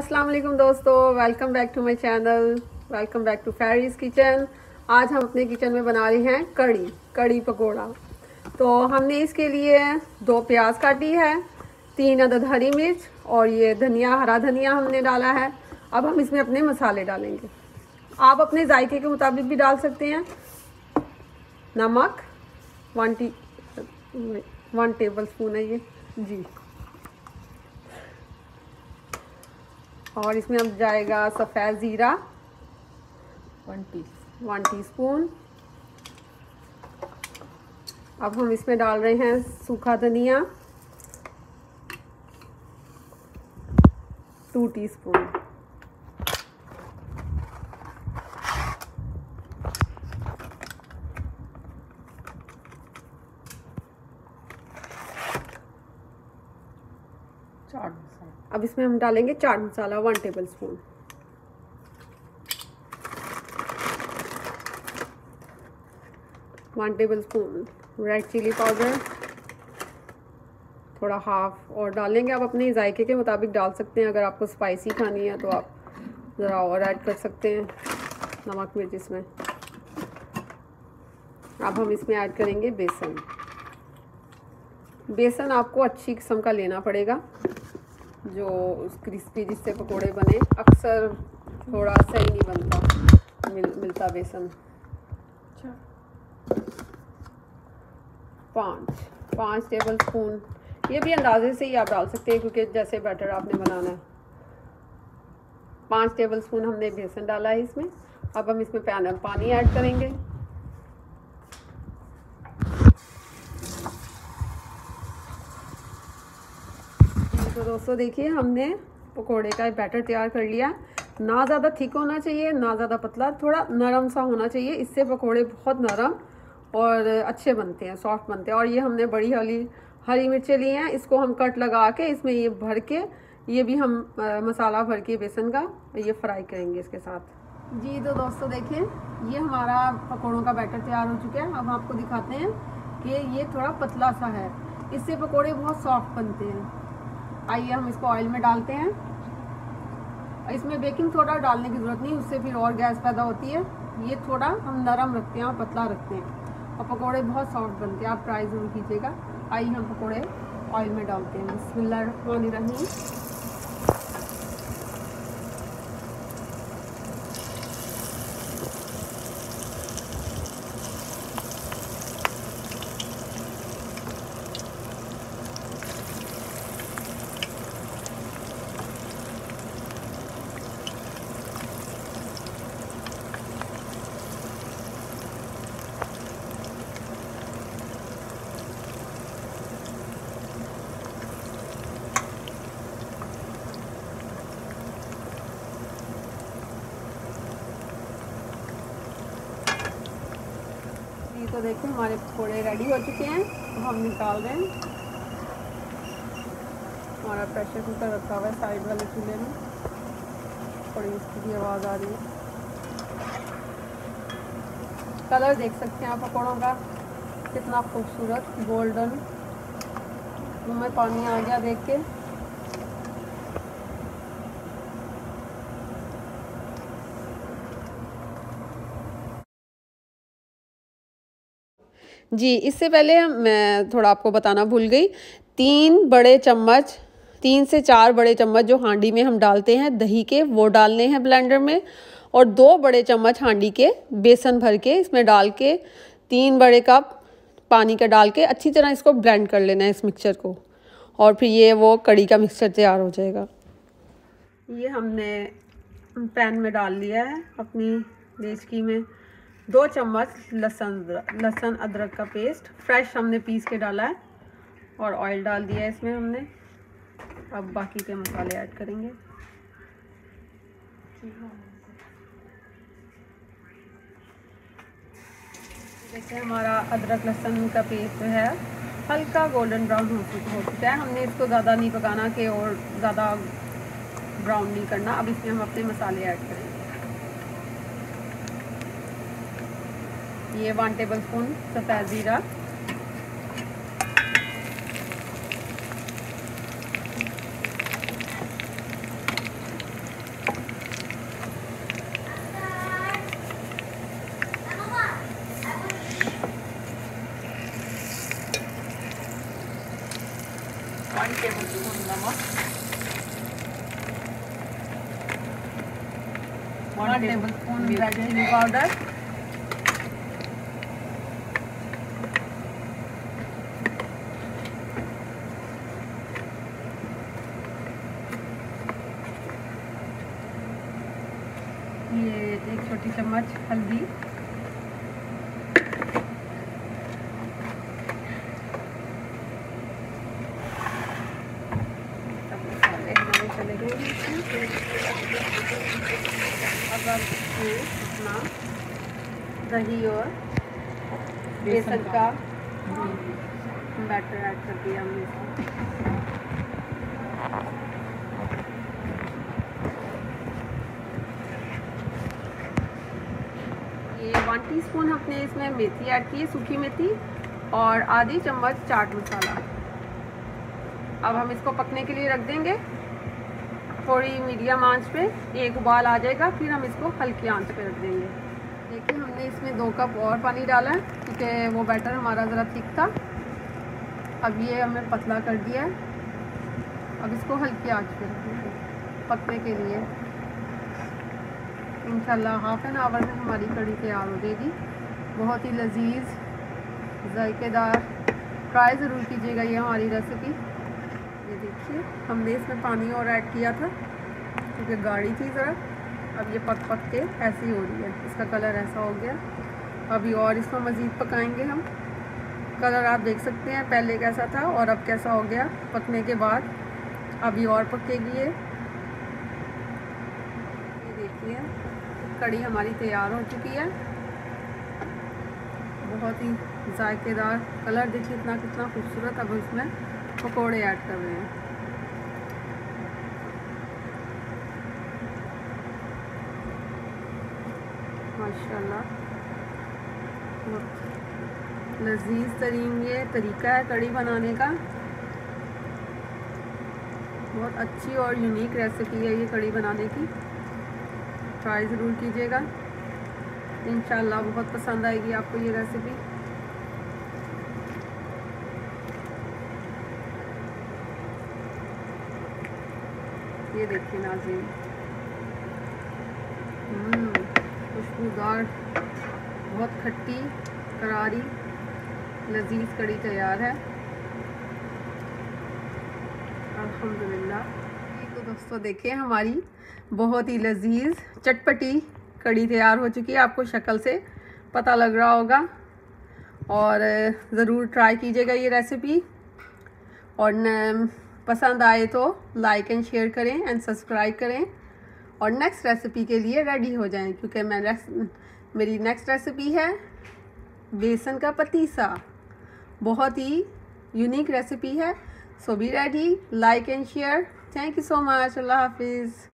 अस्सलाम वालेकुम दोस्तों welcome back to my channel welcome back to Fairy's kitchen आज हम अपने किचन में बना रहे हैं कड़ी कड़ी पकोड़ा। तो हमने इसके लिए दो प्याज काटी है, तीन अदद हरी मिर्च और ये धनिया, हरा धनिया हमने डाला है। अब हम इसमें अपने मसाले डालेंगे। आप अपने जायके के मुताबिक भी डाल सकते हैं। नमक one T one table spoon है ये। जी। और इसमें अब जाएगा सफ़ेद ज़ीरा। One T one teaspoon अब हम इसमें डाल रहे हैं सूखा धनिया। टू टीस्पून चाट मसाला अब इसमें हम डालेंगे chaat masala one tablespoon one tablespoon red chilli powder थोड़ा हाफ़ और डालेंगे। आप अपने जायके के मुताबिक डाल सकते हैं। अगर आपको स्पाइसी खानी है तो आप ज़रा और ऐड कर सकते हैं नमक, मिर्च इसमें। अब हम इसमें ऐड करेंगे बेसन। बेसन आपको अच्छी किस्म का लेना पड़ेगा। जो उस क्रिस्पी जिससे पकोड़े बने अक्सर थोड़ा सही नहीं बनता। मिल, मिलता बेसन। अच्छा। पाँच पाँच टेबल स्पून ये भी अंदाजे से ही आप डाल सकते हैं क्योंकि जैसे बैटर आपने बनाना है। पाँच टेबल स्पून हमने बेसन डाला है इसमें। अब हम इसमें पानी ऐड करेंगे। तो दोस्तों देखिए हमने पकोड़े का बैटर तैयार कर लिया। ना ज़्यादा थिक होना चाहिए ना ज़्यादा पतला थोड़ा नरम सा होना चाहिए। इससे पकोड़े बहुत नरम और अच्छे बनते हैं सॉफ्ट बनते हैं। और ये हमने बड़ी हली हरी मिर्चें ली हैं इसको हम कट लगा के इसमें ये भर के ये भी हम आ, मसाला भर के बेसन का ये फ्राई करेंगे इसके साथ। जी तो दोस्तों देखिए ये हमारा पकौड़ों का बैटर तैयार हो चुका है। अब आपको दिखाते हैं कि ये थोड़ा पतला सा है। इससे पकौड़े बहुत सॉफ्ट बनते हैं। आइए हम इसको ऑयल में डालते हैं। इसमें बेकिंग सोडा डालने की ज़रूरत नहीं, उससे फिर और गैस पैदा होती है। ये थोड़ा हम नरम रखते हैं और पतला रखते हैं। और पकौड़े बहुत सॉफ्ट बनते हैं, आप ट्राई ज़रूर कीजिएगा। आइए हम पकौड़े ऑयल में डालते हैं। बिस्मिल्लाह तो देखिए हमारे पकौड़े रेडी हो चुके हैं। तो हम निकाल रहे हैं हमारा प्रेशर कुकर रखा हुआ है साइड वाले चूल्हे में। थोड़ी इसकी भी आवाज़ आ रही है। कलर देख सकते हैं आप पकौड़ों का। कितना खूबसूरत गोल्डन मुँह में पानी आ गया देख के। जी, इससे पहले मैं थोड़ा आपको बताना भूल गई। तीन बड़े चम्मच, तीन से चार बड़े चम्मच जो हांडी में हम डालते हैं, दही के, वो डालने हैं ब्लेंडर में। और दो बड़े चम्मच हांडी के, बेसन भर के, इसमें डाल के तीन बड़े कप पानी का डाल के अच्छी तरह इसको ब्लेंड कर लेना है इस मिक्सचर को। और फिर ये वो कड़ी का मिक्सचर तैयार हो जाएगा। ये हमने पैन में डाल लिया है अपनी देचकी में। दो चम्मच लहसन लहसन अदरक का पेस्ट फ्रेश हमने पीस के डाला है और ऑयल डाल दिया है इसमें हमने। अब बाकी के मसाले ऐड करेंगे। जैसे हमारा अदरक लहसुन का पेस्ट है। हल्का गोल्डन ब्राउन हो चुका, हो हमने इसको ज़्यादा नहीं पकाना कि और ज़्यादा ब्राउन नहीं करना। अब इसमें हम अपने मसाले ऐड करेंगे। ये वन टेबल स्पून सफ़ेद ज़ीरा। वन टेबल स्पून नमक वन टेबल स्पून पाउडर छोटी चम्मच हल्दी। अब हम अपना दही और बेसन का बैटर ऐड कर दिया हमने। वन टीस्पून हमने इसमें मेथी ऐड की है, सूखी मेथी और आधी चम्मच चाट मसाला। अब हम इसको पकने के लिए रख देंगे। थोड़ी मीडियम आँच पे एक उबाल आ जाएगा, फिर हम इसको हल्की आँच पे रख देंगे। देखिए, हमने इसमें दो कप और पानी डाला है, क्योंकि वो बैटर हमारा ज़रा थिक था। अब ये हमने पतला कर दिया है। अब इसको हल्की आँच पे रख देंगे पकने के लिए। इंशाल्लाह हाफ़ एन आवर में हमारी कड़ी तैयार हो जाएगी। बहुत ही लजीज, जायकेदार। ट्राई ज़रूर कीजिएगा ये हमारी रेसिपी ये देखिए, हमने इसमें पानी और ऐड किया था, क्योंकि गाढ़ी थी ज़रा। अब ये पक पक के ऐसी हो रही है। इसका कलर ऐसा हो गया। अभी और इसमें मज़ीद पकाएँगे हम। कलर आप देख सकते हैं, पहले कैसा था और अब कैसा हो गया पकने के बाद। अभी और पकेगी ये देखिए कड़ी हमारी तैयार हो चुकी है। बहुत ही जायकेदार कलर, देखिए इतना कितना खूबसूरत अब इसमें पकोड़े ऐड कर रहे हैं। माशाल्लाह। बहुत लजीज तरीन ये तरीका है कड़ी बनाने का। बहुत अच्छी और यूनिक रेसिपी है ये कड़ी बनाने की। ट्राई ज़रूर कीजिएगा। इन बहुत पसंद आएगी आपको ये रेसिपी ये देखिए नाजीन हम्म, खुशबूदार बहुत खट्टी करारी लजीज कड़ी तैयार है। अल्हम्दुलिल्लाह। तो देखिए हमारी बहुत ही लजीज चटपटी कड़ी तैयार हो चुकी है। आपको शक्ल से पता लग रहा होगा। और ज़रूर ट्राई कीजिएगा ये रेसिपी और न, पसंद आए तो लाइक एंड शेयर करें एंड सब्सक्राइब करें। और नेक्स्ट रेसिपी के लिए रेडी हो जाएँ क्योंकि मैं रेस, मेरी नेक्स्ट रेसिपी है बेसन का पतीसा। बहुत ही यूनिक रेसिपी है। So be ready like and share thank you so much अल्लाह हाफिज़